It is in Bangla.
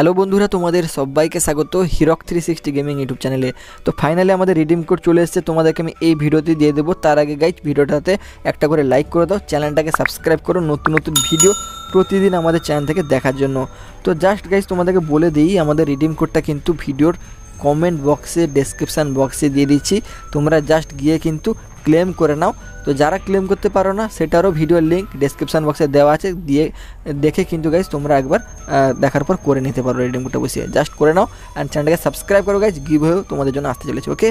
হ্যালো বন্ধুরা, তোমাদের সবাইকে স্বাগত Hirak three sixty gaming YouTube চ্যানেলে। তো ফাইনালি আমাদের রিডিম কোড চলে এসেছে, তোমাদেরকে আমি এই ভিডিওতে দিয়ে দেবো। তার আগে গাইজ ভিডিওটাতে একটা করে লাইক করে দাও চ্যানেলটাকে সাবস্ক্রাইব করো, নতুন নতুন ভিডিও প্রতিদিন আমাদের চ্যানেল থেকে দেখার জন্য। তো জাস্ট গাইজ তোমাদেরকে বলে দিই, আমাদের রিডিম কোডটা কিন্তু ভিডিওর কমেন্ট বক্সে ডেসক্রিপশান বক্সে দিয়ে দিচ্ছি। তোমরা জাস্ট গিয়ে কিন্তু ক্লেম করে নাও। তো যারা ক্লেম করতে পারো না, সেটারও ভিডিওর লিঙ্ক ডিসক্রিপশান বক্সে দেওয়া আছে। দিয়ে দেখে কিন্তু গাইজ তোমরা একবার দেখার পর করে নিতে পারো রেডিম কোডটা বসিয়ে। জাস্ট করে নাও অ্যান্ড চ্যানেলটাকে সাবস্ক্রাইব করো গাইজ গিভ হয়েও তোমাদের জন্য আসতে চলেছে ওকে